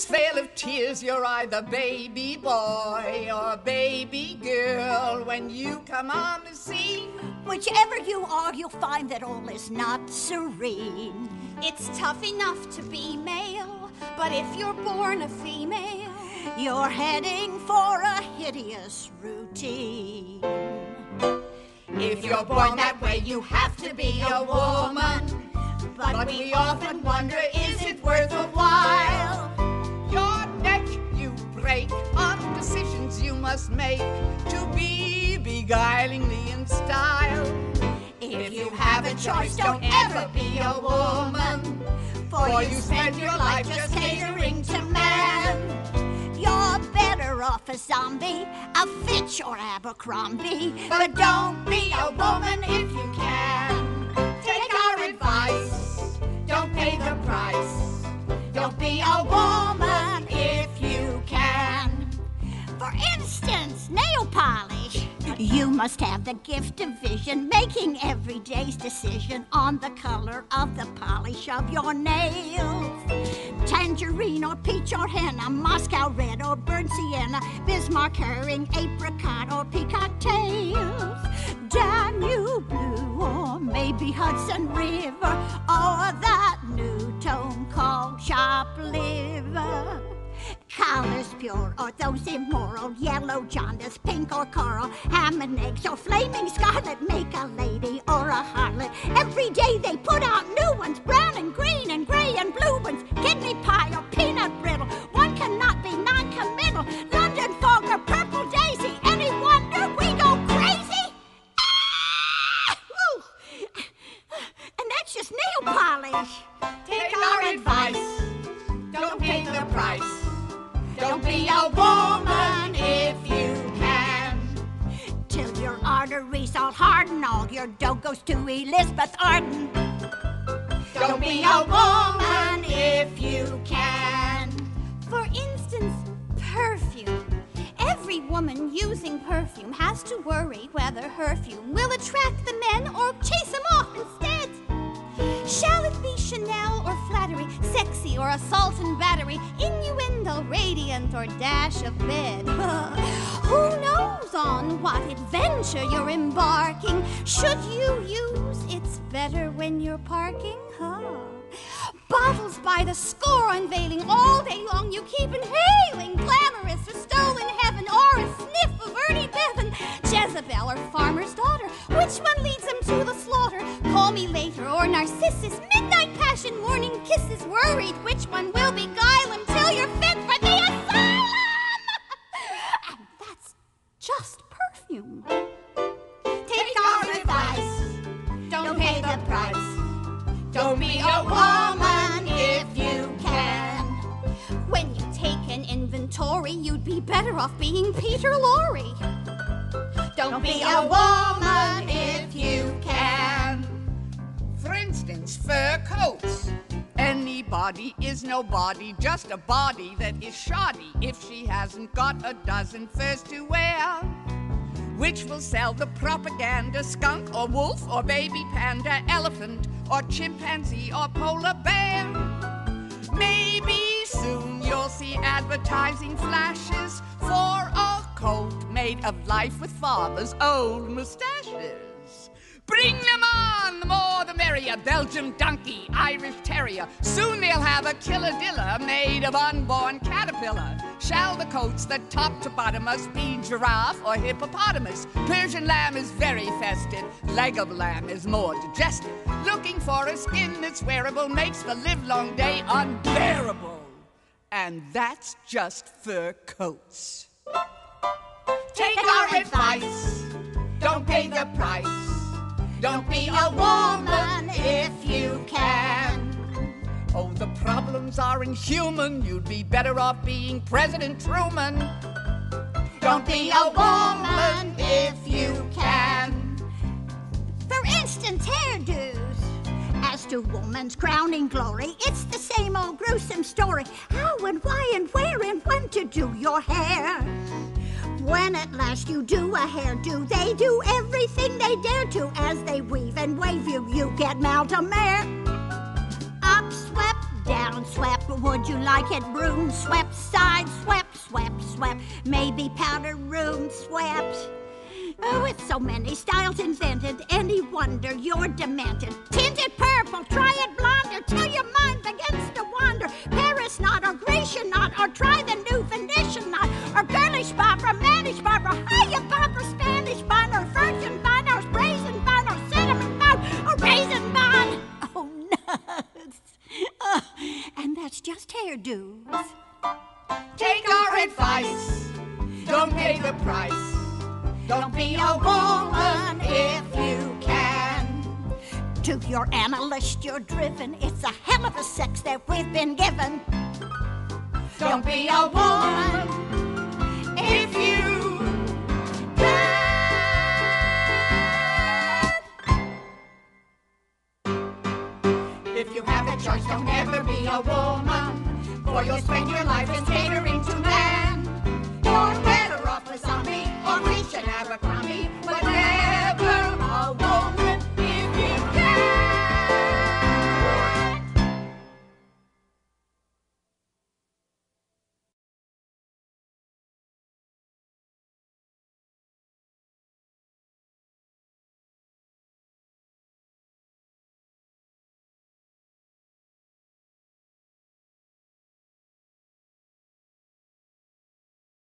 this veil of tears, you're either baby boy or baby girl when you come on the scene. Whichever you are, you'll find that all is not serene. It's tough enough to be male, but if you're born a female, you're heading for a hideous routine. If you're born that way, you have to be a woman. But we often wonder, is it worth a while? Must make to be beguilingly in style. If you have a choice, don't ever be a woman, for you spend your life just catering to man. You're better off a zombie, a Fitch or Abercrombie, but don't be a woman if you can. Take our advice, polish. You must have the gift of vision, making every day's decision on the color of the polish of your nails. Tangerine or peach or henna, Moscow red or burnt sienna, Bismarck herring, apricot or peacock tails, Danube blue or maybe Hudson River, Colors pure or those immoral, yellow jaundice, pink or coral, ham and eggs or flaming scarlet make a lady or a harlot. Every day they put out all harden, all your dough goes to Elizabeth Arden. Don't be a woman if you can. For instance, perfume. Every woman using perfume has to worry whether her fume will attract the men or sexy or assault and battery, innuendo, radiant or dash of bed? Who knows on what adventure you're embarking? Should you use it's better when you're parking? Huh? Bottles by the score unveiling all day long. You keep inhaling glamorous or stolen which one will beguile him till you're fit for the asylum. and that's just perfume. Take our advice, don't pay the price. Don't be a woman if you can. When you take an inventory, you'd be better off being Peter Lorre. Don't be a woman if you can. For instance, fur coats. Anybody is nobody, just a body that is shoddy if she hasn't got a dozen furs to wear. Which will sell the propaganda skunk or wolf or baby panda, elephant or chimpanzee or polar bear? Maybe soon you'll see advertising flashes for a coat made of life with father's old mustaches. Bring them on, the more the merrier. Belgian donkey, Irish terrier. Soon they'll have a killadilla made of unborn caterpillar. Shall the coats that top to bottom must be giraffe or hippopotamus? Persian lamb is very festive. Leg of lamb is more digestive. Looking for a skin that's wearable makes the livelong day unbearable. And that's just fur coats. Take our advice, don't pay the price. Don't be a woman if you can. Oh, the problems are inhuman. You'd be better off being President Truman. Don't be a woman if you can. For instance, hairdos. As to woman's crowning glory, it's the same old gruesome story. How and why and where and when to do your hair. When at last you do a hairdo, they do everything they dare to. As they weave and wave you, you get mal de mer. Up swept, down swept. Would you like it broom swept, side swept, swept, swept? Maybe powder room swept. Oh, with so many styles invented, any wonder you're demented. Tinted purple, try it blonder till your mind begins to wander. Paris knot or Grecian knot, or try the new Venetian knot, or girlish bob, mannish bob, hiya or Spanish bun, or virgin brazen bun, or cinnamon bun, or raisin bun. Oh, nuts. Oh, and that's just hairdos. Take our advice. Don't pay the price. Don't be a woman if you can. To your analyst, you're driven. It's a hell of a sex that we've been given. Don't be a woman if you If you have the choice, don't ever be a woman, for you'll spend your life in catering to men. You're better off with zombie or reach an Abercrombie.